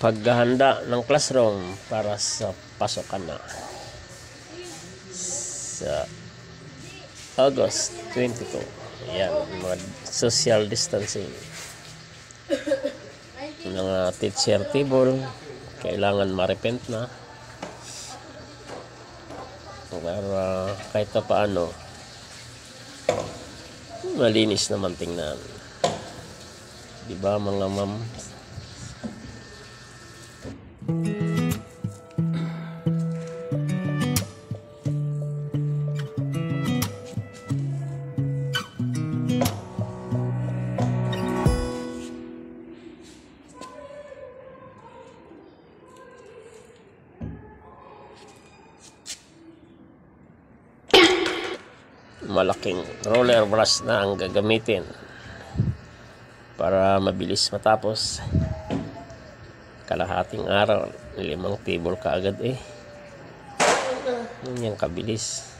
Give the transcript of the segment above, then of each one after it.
paghahanda ng classroom para sa pasokan na. Sa August 22 yan mga social distancing. Mga teacher table kailangan ma-repent na. Para kahit pa paano malinis naman tingnan di ba mga ma'am malaking roller brush na ang gagamitin para mabilis matapos kalahating araw limang table kaagad eh. Yun yung kabilis.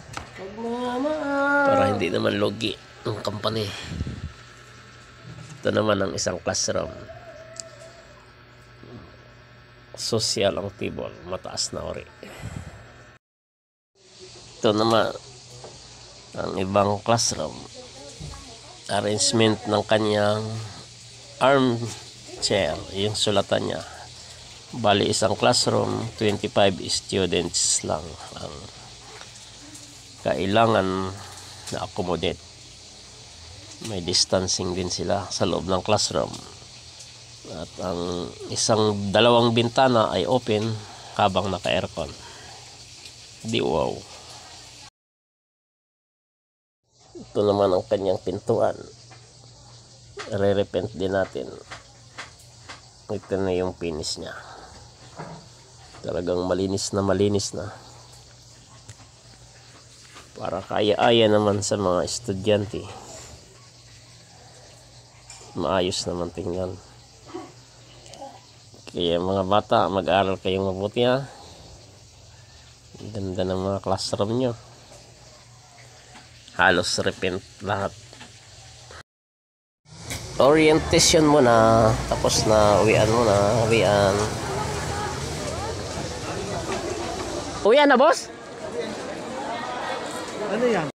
Para hindi naman logi ang company. Ito naman ang isang classroom. Social ang table mataas na ori ito naman ang ibang classroom. Arrangement ng kanyang armchair yung sulatan niya bali isang classroom 25 students lang ang kailangan na accommodate. May distancing din sila sa loob ng classroom. At ang isang dalawang bintana ay open habang naka aircon di wow. Ito naman ang kanyang pintuan. Re-repent din natin. Ito na yung finish niya talagang malinis na malinis na. Para kaya-aya naman sa mga estudyante. Maayos naman tingnan. Kaya mga bata mag-aral kayong mabuti ha? Ganda ng mga classroom nyo. Halos repent lahat. Orientation muna tapos na uwian muna uwian uwian na boss Ano yan?